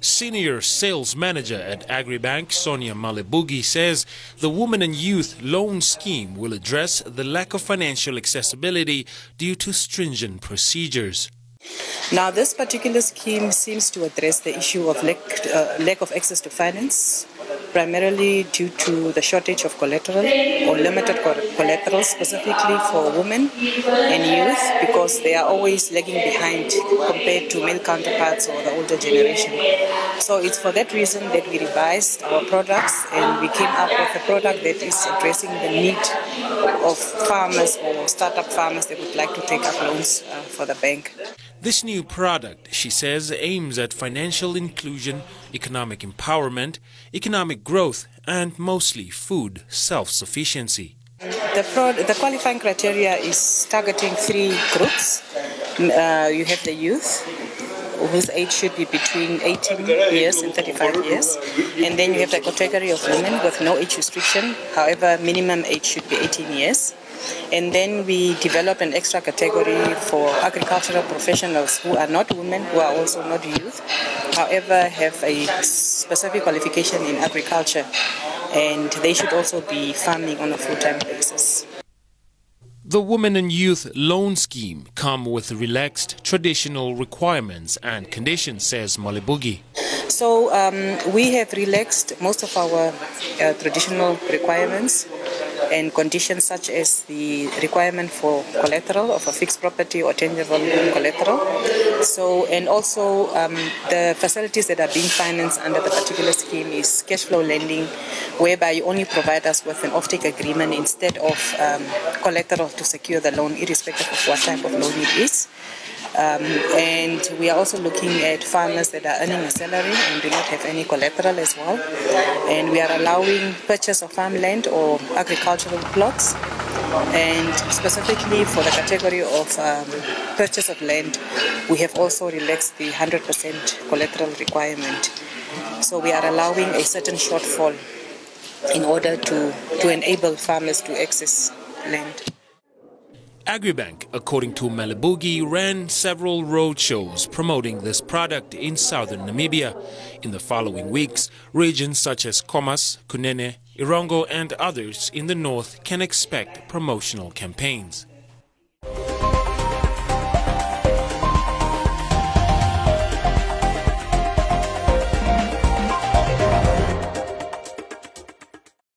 Senior Sales Manager at Agribank, Sonja Molebugi, says the Women and Youth Loan Scheme will address the lack of financial accessibility due to stringent procedures. Now, this particular scheme seems to address the issue of lack, uh, lack of access to finance, primarily due to the shortage of collateral or limited collateral, specifically for women and youth, because they are always lagging behind compared to male counterparts or the older generation. So it's for that reason that we revised our products and we came up with a product that is addressing the need of farmers or startup farmers that would like to take up loans uh, for the bank. This new product, she says, aims at financial inclusion, economic empowerment, economic growth, and mostly food self-sufficiency. The, the, qualifying criteria is targeting three groups. Uh, you have the youth, whose age should be between 18 years and 35 years. And then you have the category of women with no age restriction, however, minimum age should be 18 years. And then we develop an extra category for agricultural professionals who are not women, who are also not youth, however, have a specific qualification in agriculture. And they should also be farming on a full time basis. The Women and Youth Loan Scheme come with relaxed traditional requirements and conditions, says Molebugi. So um, we have relaxed most of our uh, traditional requirements and conditions such as the requirement for collateral of a fixed property or tangible collateral. So, and also um, the facilities that are being financed under the particular scheme is cash flow lending, whereby you only provide us with an offtake agreement instead of um, collateral to secure the loan, irrespective of what type of loan it is. Um, and we are also looking at farmers that are earning a salary and do not have any collateral as well. And we are allowing purchase of farmland or agricultural plots. And specifically for the category of um, purchase of land, we have also relaxed the 100% collateral requirement. So we are allowing a certain shortfall in order to, to enable farmers to access land. Agribank, according to Molebugi, ran several roadshows promoting this product in southern Namibia. In the following weeks, regions such as Khomas, Kunene, Erongo, and others in the north can expect promotional campaigns.